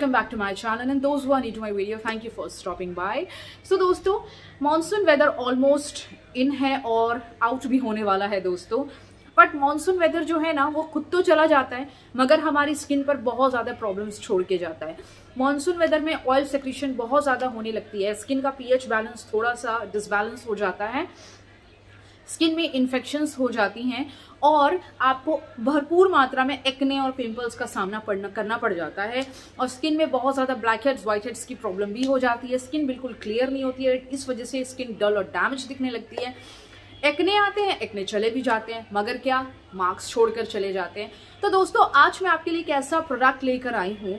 welcome back to my channel. And those who are new to my video, thank you for stopping by. दोस्तों monsoon weather almost in है और out भी होने वाला है दोस्तों. बट मानसून वेदर जो है ना, वो खुद तो चला जाता है, मगर हमारी स्किन पर बहुत ज़्यादा प्रॉब्लम्स छोड़ के जाता है. मानसून वेदर में ऑयल सेक्रेशन बहुत ज़्यादा होने लगती है. स्किन का पीएच बैलेंस थोड़ा सा डिसबैलेंस हो जाता है. स्किन में इन्फेक्शंस हो जाती हैं और आपको भरपूर मात्रा में एक्ने और पिंपल्स का सामना पड़ना, करना पड़ जाता है। और स्किन में बहुत ज़्यादा ब्लैक हेड्स व्हाइट हेड्स की प्रॉब्लम भी हो जाती है। स्किन बिल्कुल क्लियर नहीं होती है। इस वजह से स्किन डल और डैमेज दिखने लगती है। एक्ने आते हैं एक्ने चले भी जाते हैं। मगर क्या? मार्क्स छोड़कर चले जाते हैं। तो दोस्तों, आज मैं आपके लिए एक ऐसा प्रोडक्ट लेकर आई हूँ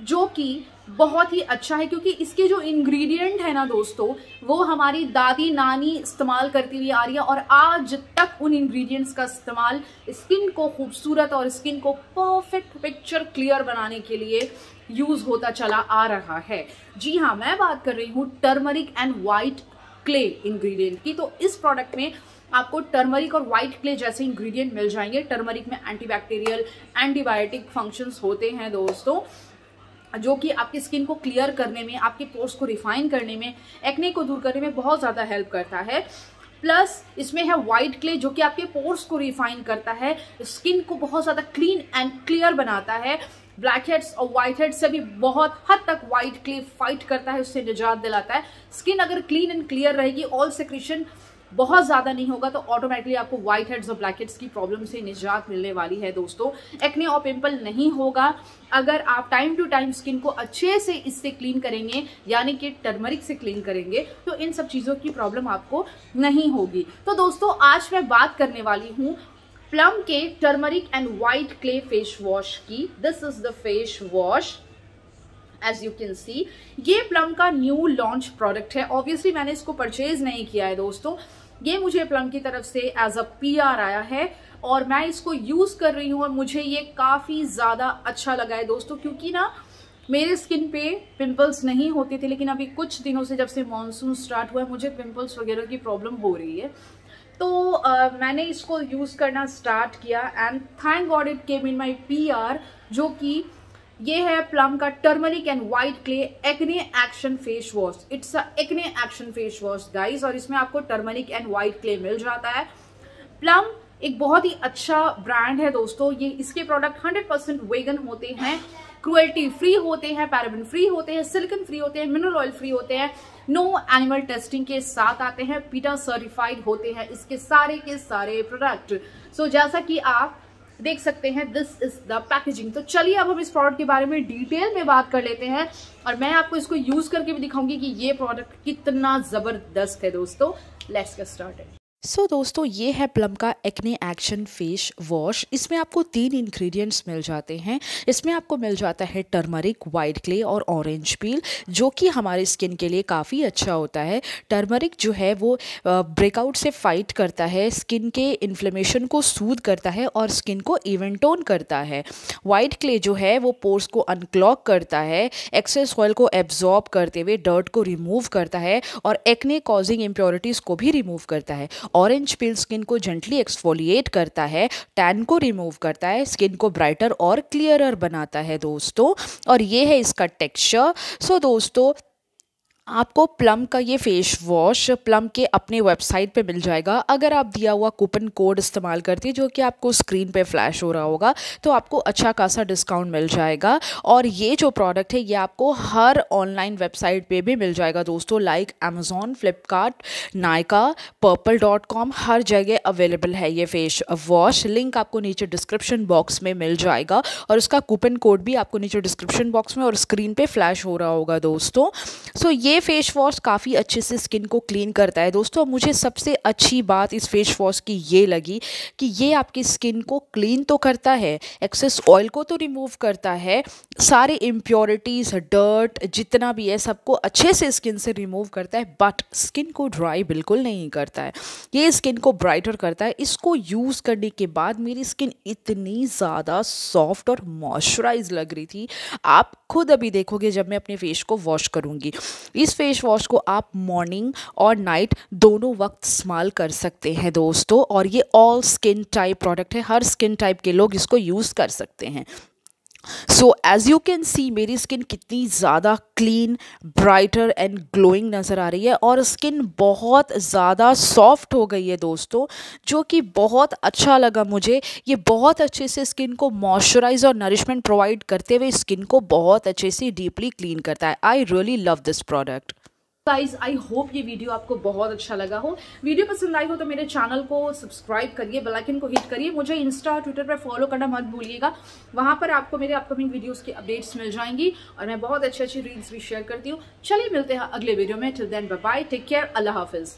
जो कि बहुत ही अच्छा है, क्योंकि इसके जो इंग्रेडिएंट है ना दोस्तों, वो हमारी दादी नानी इस्तेमाल करती हुई आ रही है और आज तक उन इंग्रेडिएंट्स का इस्तेमाल स्किन को खूबसूरत और स्किन को परफेक्ट पिक्चर क्लियर बनाने के लिए यूज़ होता चला आ रहा है। जी हाँ मैं बात कर रही हूँ turmeric and white clay ingredient की। तो इस प्रोडक्ट में आपको टर्मरिक और वाइट क्ले जैसे इंग्रेडिएंट मिल जाएँगे। टर्मरिक में एंटीबैक्टीरियल एंटीबायोटिक फ़ंक्शंस होते हैं दोस्तों। जो कि आपकी स्किन को क्लियर करने में, आपके पोर्स को रिफाइन करने में एक्ने को दूर करने में बहुत ज़्यादा हेल्प करता है। प्लस इसमें है व्हाइट क्ले जो कि आपके पोर्स को रिफाइन करता है स्किन को बहुत ज़्यादा क्लीन एंड क्लियर बनाता है। ब्लैक हेड्स और व्हाइट हेड्स से भी बहुत हद तक व्हाइट क्ले फाइट करता है, उससे निजात दिलाता है। स्किन अगर क्लीन एंड क्लियर रहेगी ऑल सेक्रेशन बहुत ज़्यादा नहीं होगा तो ऑटोमेटिकली आपको व्हाइट हेड्स और ब्लैक हेड्स की प्रॉब्लम से निजात मिलने वाली है दोस्तों। एक्ने और पिंपल नहीं होगा। अगर आप टाइम टू टाइम स्किन को अच्छे से इससे क्लीन करेंगे, यानी कि टर्मरिक से क्लीन करेंगे तो इन सब चीज़ों की प्रॉब्लम आपको नहीं होगी। तो दोस्तों, आज मैं बात करने वाली हूँ प्लम के turmeric and white clay face wash की। This is the face wash as you can see ये प्लम का न्यू लॉन्च प्रोडक्ट है. ऑब्वियसली मैंने इसको परचेज नहीं किया है दोस्तों. ये मुझे प्लम की तरफ़ से एज अ पी आया है और मैं इसको यूज़ कर रही हूँ और मुझे ये काफ़ी ज़्यादा अच्छा लगा है दोस्तों क्योंकि ना मेरे स्किन पे पिंपल्स नहीं होते थे लेकिन अभी कुछ दिनों से जब से मानसून स्टार्ट हुआ है मुझे पिंपल्स वगैरह की प्रॉब्लम हो रही है। तो uh, मैंने इसको यूज़ करना स्टार्ट किया and thank God it came in my P जो कि ये है प्लम का turmeric and white clay acne action face wash it's a acne action face wash guys और इसमें आपको टर्मरिक एंड व्हाइट क्ले मिल जाता है। प्लम एक बहुत ही अच्छा ब्रांड है दोस्तों। ये इसके प्रोडक्ट 100 परसेंट वेगन होते हैं क्रुएल्टी फ्री होते हैं पैराबिन फ्री होते हैं सिलिकन फ्री होते हैं मिनरल ऑयल फ्री होते हैं। नो एनिमल टेस्टिंग के साथ आते हैं पीटा सर्टिफाइड होते हैं इसके सारे के सारे प्रोडक्ट सो so, जैसा कि आप देख सकते हैं दिस इज़ द पैकेजिंग तो चलिए अब हम इस प्रोडक्ट के बारे में डिटेल में बात कर लेते हैं और मैं आपको इसको यूज़ करके भी दिखाऊँगी कि ये प्रोडक्ट कितना ज़बरदस्त है दोस्तों. Let's get started so so, दोस्तों ये है प्लम का एक्ने एक्शन फेस वॉश इसमें आपको तीन इंग्रेडिएंट्स मिल जाते हैं। इसमें आपको मिल जाता है टर्मरिक वाइट क्ले और ऑरेंज पील जो कि हमारे स्किन के लिए काफ़ी अच्छा होता है। टर्मरिक जो है वो ब्रेकआउट से फाइट करता है स्किन के इन्फ्लेमेशन को सूद करता है और स्किन को इवेंटोन करता है। वाइट क्ले जो है वो पोर्स को अनक्लॉक करता है एक्सेस ऑयल को एब्जॉर्ब करते हुए डर्ट को रिमूव करता है और एक्ने कॉजिंग इम्प्योरिटीज़ को भी रिमूव करता है। ऑरेंज पिल स्किन को जेंटली एक्सफोलिएट करता है टैन को रिमूव करता है स्किन को ब्राइटर और क्लियरर बनाता है दोस्तों। और ये है इसका टेक्सचर सो दोस्तों आपको प्लम का ये फेस वॉश प्लम के अपने वेबसाइट पे मिल जाएगा। अगर आप दिया हुआ कूपन कोड इस्तेमाल करती जो कि आपको स्क्रीन पे फ्लैश हो रहा होगा तो आपको अच्छा खासा डिस्काउंट मिल जाएगा। और ये जो प्रोडक्ट है, ये आपको हर ऑनलाइन वेबसाइट पे भी मिल जाएगा दोस्तों। Like Amazon Flipkart Nykaa Purplle dot com हर जगह अवेलेबल है ये फेस वॉश लिंक आपको नीचे डिस्क्रिप्शन बॉक्स में मिल जाएगा। और उसका कूपन कोड भी आपको नीचे डिस्क्रिप्शन बॉक्स में और स्क्रीन पर फ्लैश हो रहा होगा दोस्तों। सो ये फेस वॉश काफ़ी अच्छे से स्किन को क्लीन करता है। दोस्तों, मुझे सबसे अच्छी बात इस फेस वॉश की ये लगी कि ये आपकी स्किन को क्लीन तो करता है एक्सेस ऑयल को तो रिमूव करता है। सारे इम्प्योरिटीज़ डर्ट जितना भी है, सबको अच्छे से स्किन से रिमूव करता है बट स्किन को ड्राई बिल्कुल नहीं करता है। ये स्किन को ब्राइटर करता है। इसको यूज़ करने के बाद मेरी स्किन इतनी ज़्यादा सॉफ्ट और मॉइस्चराइज लग रही थी। आप खुद अभी देखोगे जब मैं अपने फेस को वॉश करूँगी। इस फेस वॉश को आप मॉर्निंग और नाइट दोनों वक्त इस्तेमाल कर सकते हैं दोस्तों और ये ऑल स्किन टाइप प्रोडक्ट है। हर स्किन टाइप के लोग इसको यूज़ कर सकते हैं। So as you can see मेरी स्किन कितनी ज़्यादा क्लीन ब्राइटर एंड ग्लोइंग नज़र आ रही है और स्किन बहुत ज़्यादा सॉफ्ट हो गई है दोस्तों, जो कि बहुत अच्छा लगा मुझे। ये बहुत अच्छे से स्किन को मॉइस्चराइज और नरिशमेंट प्रोवाइड करते हुए स्किन को बहुत अच्छे से डीपली क्लीन करता है। I really love this product guys I hope ये वीडियो आपको बहुत अच्छा लगा हो। वीडियो पसंद आई हो तो मेरे चैनल को सब्सक्राइब करिए बेलाइकन को हिट करिए। मुझे इंस्टा और ट्विटर पर फॉलो करना मत भूलिएगा। वहाँ पर आपको मेरे अपकमिंग वीडियोस की अपडेट्स मिल जाएँगी और मैं बहुत अच्छी अच्छी रील्स भी शेयर करती हूँ। चलिए मिलते हैं अगले वीडियो में। Till then bye take care अल्लाह हाफिज़।